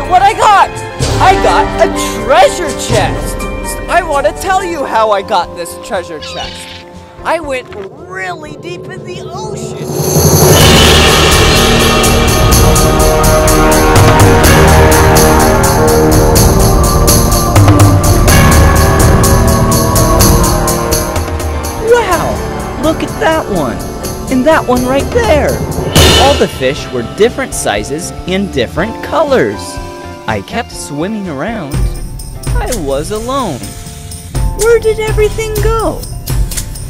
what I got! I got a treasure chest! I want to tell you how I got this treasure chest. I went really deep in the ocean. Wow! Look at that one! And that one right there! All the fish were different sizes and different colors. I kept swimming around. I was alone. Where did everything go?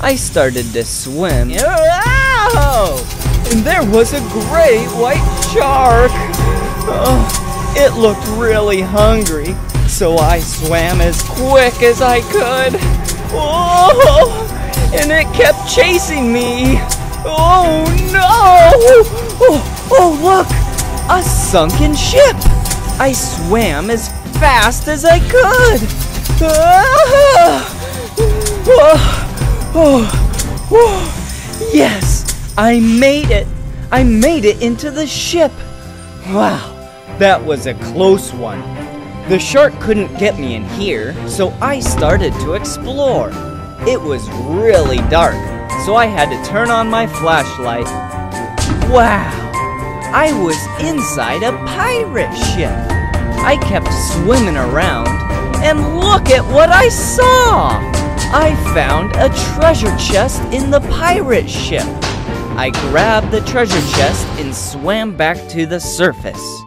I started to swim. Ow! And there was a great white shark. Oh, it looked really hungry, so I swam as quick as I could. Oh, and it kept chasing me. Oh no! Oh, oh look! A sunken ship! I swam as fast as I could! Yes! I made it! I made it into the ship! Wow, that was a close one. The shark couldn't get me in here, so I started to explore. It was really dark, so I had to turn on my flashlight. Wow! I was inside a pirate ship. I kept swimming around, and look at what I saw! I found a treasure chest in the pirate ship. I grabbed the treasure chest and swam back to the surface.